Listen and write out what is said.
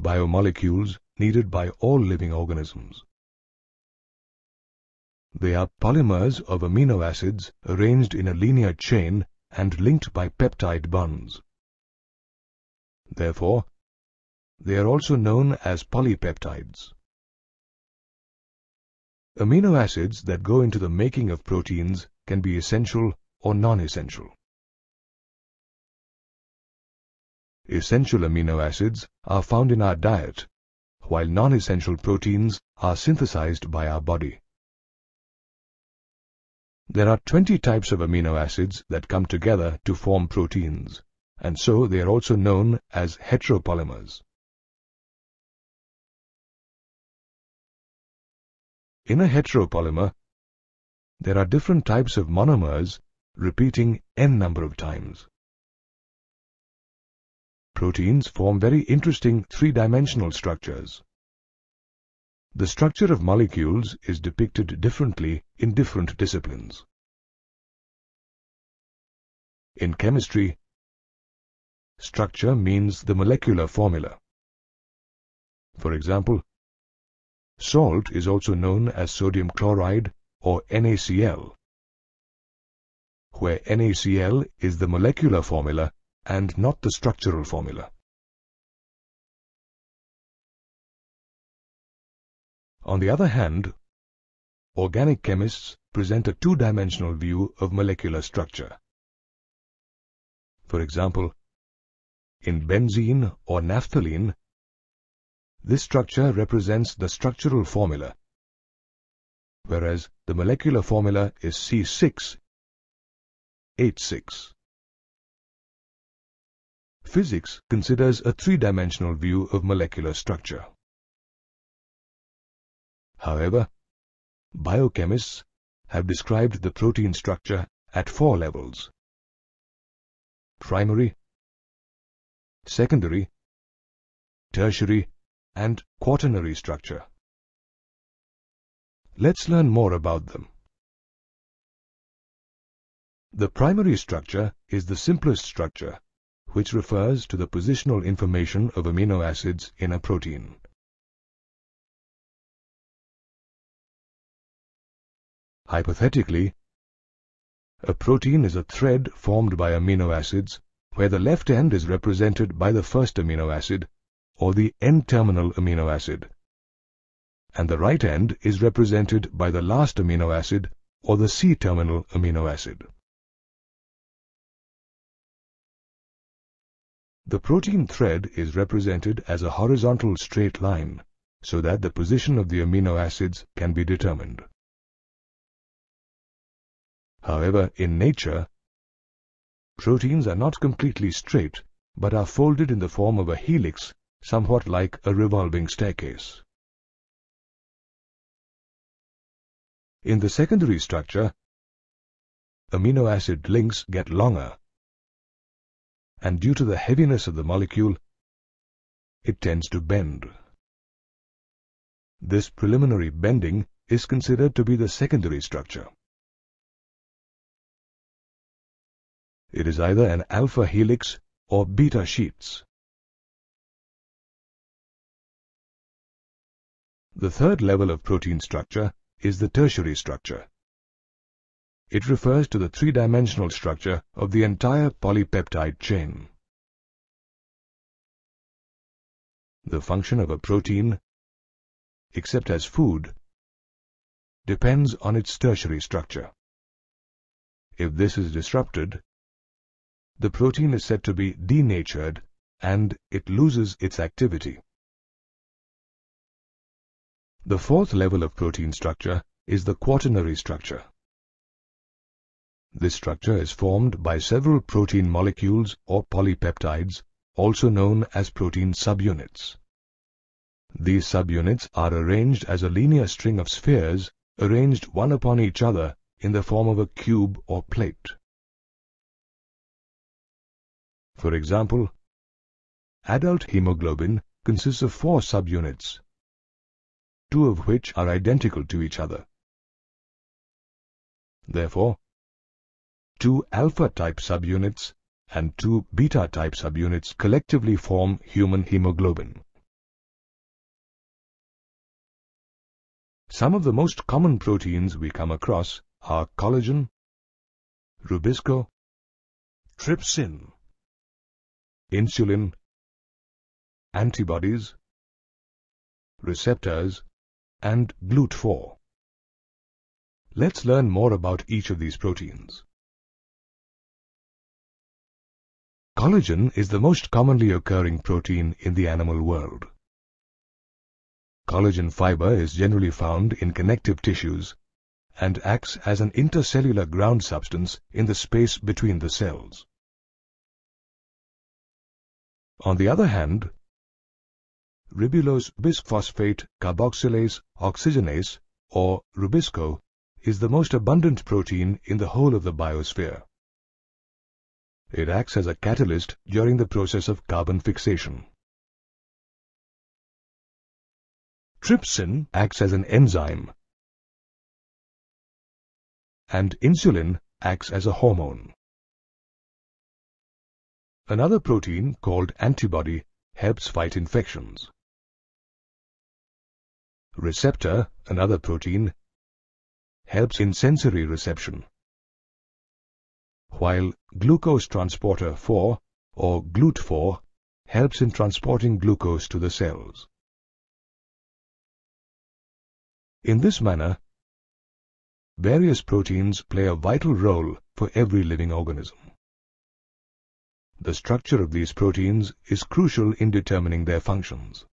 biomolecules needed by all living organisms. They are polymers of amino acids arranged in a linear chain and linked by peptide bonds. Therefore, they are also known as polypeptides. Amino acids that go into the making of proteins can be essential or non-essential. Essential amino acids are found in our diet, while non-essential proteins are synthesized by our body. There are 20 types of amino acids that come together to form proteins, and so they are also known as heteropolymers. In a heteropolymer, there are different types of monomers repeating n number of times. Proteins form very interesting three-dimensional structures. The structure of molecules is depicted differently in different disciplines. In chemistry, structure means the molecular formula. For example, salt is also known as sodium chloride or NaCl, where NaCl is the molecular formula and not the structural formula. On the other hand, organic chemists present a two-dimensional view of molecular structure. For example, in benzene or naphthalene, this structure represents the structural formula, whereas the molecular formula is C6H6. Physics considers a three-dimensional view of molecular structure. However, biochemists have described the protein structure at four levels. Primary, secondary, tertiary and quaternary structure. Let's learn more about them. The primary structure is the simplest structure, which refers to the positional information of amino acids in a protein. Hypothetically, a protein is a thread formed by amino acids where the left end is represented by the first amino acid or the N-terminal amino acid and the right end is represented by the last amino acid or the C-terminal amino acid. The protein thread is represented as a horizontal straight line so that the position of the amino acids can be determined. However, in nature, proteins are not completely straight, but are folded in the form of a helix, somewhat like a revolving staircase. In the secondary structure, amino acid links get longer, and due to the heaviness of the molecule, it tends to bend. This preliminary bending is considered to be the secondary structure. It is either an alpha helix or beta sheets. The third level of protein structure is the tertiary structure. It refers to the three-dimensional structure of the entire polypeptide chain. The function of a protein, except as food, depends on its tertiary structure. If this is disrupted, the protein is said to be denatured and it loses its activity. The fourth level of protein structure is the quaternary structure. This structure is formed by several protein molecules or polypeptides, also known as protein subunits. These subunits are arranged as a linear string of spheres arranged one upon each other in the form of a cube or plate. For example, adult hemoglobin consists of four subunits, two of which are identical to each other. Therefore, two alpha-type subunits and two beta-type subunits collectively form human hemoglobin. Some of the most common proteins we come across are collagen, rubisco, trypsin, insulin, antibodies, receptors, and GLUT4. Let's learn more about each of these proteins. Collagen is the most commonly occurring protein in the animal world. Collagen fiber is generally found in connective tissues and acts as an intercellular ground substance in the space between the cells. On the other hand, ribulose bisphosphate carboxylase oxygenase or Rubisco is the most abundant protein in the whole of the biosphere. It acts as a catalyst during the process of carbon fixation. Trypsin acts as an enzyme and insulin acts as a hormone. Another protein called antibody helps fight infections. Receptor, another protein, helps in sensory reception, while glucose transporter 4 or GLUT4 helps in transporting glucose to the cells. In this manner, various proteins play a vital role for every living organism. The structure of these proteins is crucial in determining their functions.